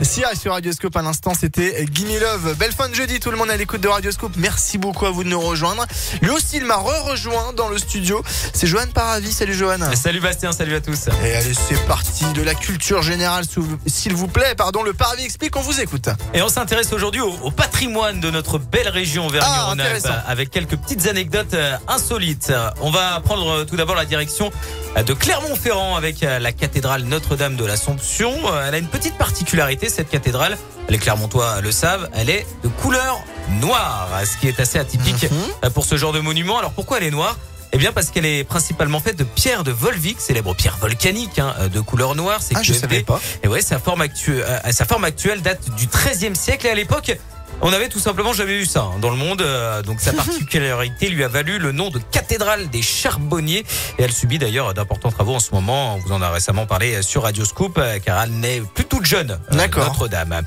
Sia sur Radioscope à l'instant, c'était Gimme Love. Belle fin de jeudi, tout le monde à l'écoute de Radioscope. Merci beaucoup à vous de nous rejoindre. Lui aussi, il m'a re-rejoint dans le studio. C'est Johan Paravis. Salut Johan. Salut Bastien, salut à tous. Et allez, c'est parti de la culture générale, s'il vous plaît. Pardon, le Paravis explique, on vous écoute. Et on s'intéresse aujourd'hui au, patrimoine de notre belle région Auvergne-Rhône-Alpes ah, avec quelques petites anecdotes euh, insolites. On va prendre euh, tout d'abord la direction de Clermont-Ferrand avec la cathédrale Notre-Dame de l'Assomption. Elle a une petite particularité, cette cathédrale. Les Clermontois le savent, elle est de couleur noire, ce qui est assez atypique mhm. pour ce genre de monument. Alors pourquoi elle est noire? Eh bien parce qu'elle est principalement faite de pierre de Volvic, célèbre pierre volcanique hein, de couleur noire. C'est ah, je savais pas. Et ouais, sa forme actuelle, sa forme actuelle date du XIIIe siècle et à l'époque, on avait tout simplement jamais vu ça hein, dans le monde. Euh, donc sa particularité lui a valu le nom de cathédrale des charbonniers. Et elle subit d'ailleurs d'importants travaux en ce moment. On vous en a récemment parlé sur Radio Scoop euh, car elle n'est plus toute jeune. Euh, Notre-Dame.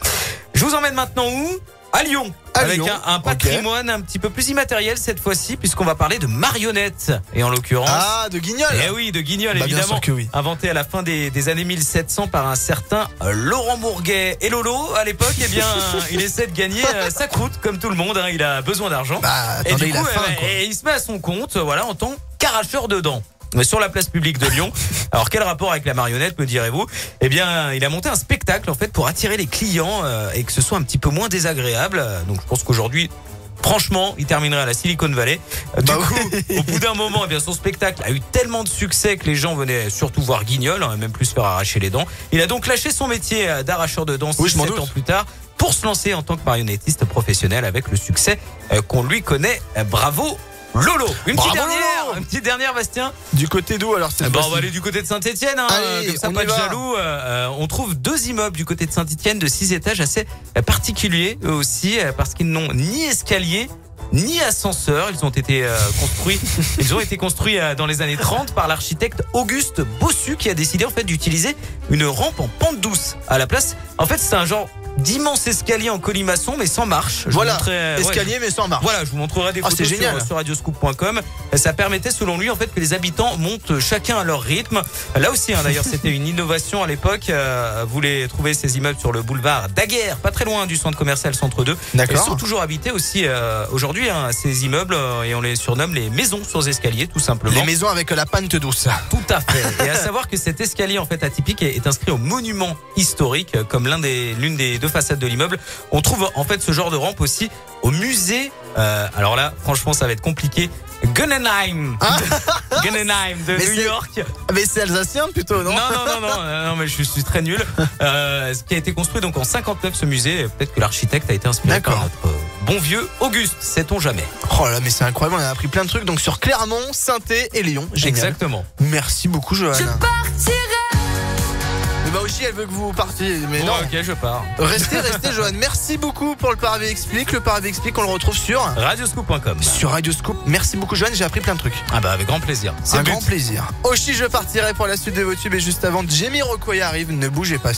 Je vous emmène maintenant où? À Lyon. Avec un, patrimoine un petit peu plus immatériel cette fois-ci, puisqu'on va parler de marionnettes. Et en l'occurrence. Ah, de guignol Eh oui, de guignol, bah, évidemment. que oui. Inventé à la fin des, années 1700 par un certain euh, Laurent Bourguet. Et Lolo, à l'époque, eh bien, il essaie de gagner euh, sa croûte, comme tout le monde. Hein. il a besoin d'argent. Bah, et du coup, il, il se met à son compte, voilà, en tant qu'arracheur de dents sur la place publique de Lyon. Alors quel rapport avec la marionnette me direz-vous? Eh bien, il a monté un spectacle en fait pour attirer les clients euh, et que ce soit un petit peu moins désagréable. Donc je pense qu'aujourd'hui Franchement, il terminerait à la Silicon Valley. Euh, du bah coup, au bout d'un moment, eh bien, son spectacle a eu tellement de succès que les gens venaient surtout voir Guignol, hein, même plus se faire arracher les dents. Il a donc lâché son métier euh, d'arracheur de dents 7 ans plus tard pour se lancer en tant que marionnettiste professionnel avec le succès qu'on lui connaît. Bravo Lolo. Une petite dernière, une petite dernière, Bastien. Du côté d'où alors eh ben, On va aller du côté de Saint-Etienne. Hein, comme ça, on pas de jaloux. Euh, euh, on trouve deux immeubles du côté de Saint-Etienne de six étages assez particuliers eux aussi, euh, parce qu'ils n'ont ni escalier ni ascenseur. Ils ont été construits. Ils ont été construits dans les années 30 par l'architecte Auguste Bossu qui a décidé en fait d'utiliser une rampe en pente douce à la place. En fait, c'est un genre d'immenses escaliers en colimaçon mais sans marche. Je voilà, escalier mais sans marche. Voilà, je vous montrerai des ah, photos sur, sur, radioscoop.com. Ça permettait selon lui en fait que les habitants montent chacun à leur rythme. Là aussi, hein, d'ailleurs, c'était une innovation à l'époque. Euh, vous les trouvez ces immeubles sur le boulevard Daguerre, pas très loin du centre commercial Centre 2. Ils sont toujours habités aussi euh, aujourd'hui hein, ces immeubles euh, et on les surnomme les maisons sur escaliers tout simplement. Les maisons avec la pente douce. Tout à fait. et à savoir que cet escalier en fait atypique est, est inscrit au monument historique comme l'un des l'une des deux façades de l'immeuble. On trouve en fait ce genre de rampe aussi au musée. Euh, alors là, franchement, ça va être compliqué. Guggenheim, ah. Guggenheim de New York. Mais c'est alsacien plutôt, non? Non, non, non, non, non, mais je suis très nul. Euh, ce qui a été construit donc en 59, ce musée. Peut-être que l'architecte a été inspiré par notre bon vieux Auguste, sait-on jamais. Oh là, mais c'est incroyable, on a appris plein de trucs donc sur Clermont, saint et Lyon. Exactement. Merci beaucoup, Johanna. Je partirai bah aussi, elle veut que vous partiez. Mais non. Ok, je pars. Restez, restez, Johan. Merci beaucoup pour le Paravé Explique. Le Paravé Explique, on le retrouve sur radioscoop.com. Sur Radioscoop. Merci beaucoup, Johan. J'ai appris plein de trucs. Ah bah, avec grand plaisir. C'est un grand plaisir. Aussi, je partirai pour la suite de vos tubes. Et juste avant, Jamie Rockway arrive. Ne bougez pas.